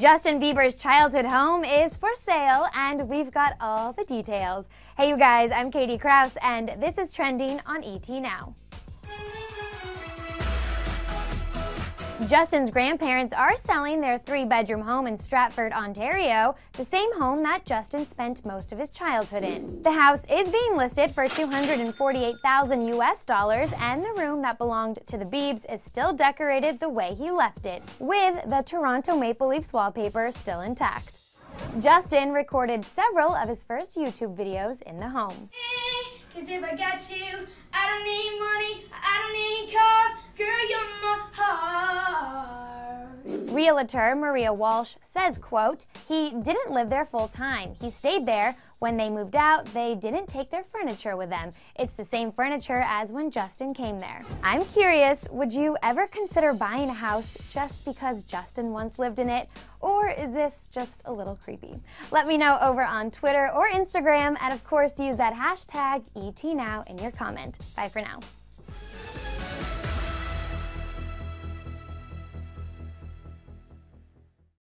Justin Bieber's childhood home is for sale, and we've got all the details. Hey, you guys, I'm Katie Krause, and this is trending on ET Now. Justin's grandparents are selling their three bedroom home in Stratford, Ontario, the same home that Justin spent most of his childhood in. The house is being listed for 248,000 US dollars, and the room that belonged to the Biebs is still decorated the way he left it, with the Toronto Maple Leafs wallpaper still intact. Justin recorded several of his first YouTube videos in the home. Cause Realtor Maria Walsh says, quote, he didn't live there full time. He stayed there. When they moved out, they didn't take their furniture with them. It's the same furniture as when Justin came there. I'm curious, would you ever consider buying a house just because Justin once lived in it? Or is this just a little creepy? Let me know over on Twitter or Instagram, and of course use that hashtag ETNow in your comment. Bye for now.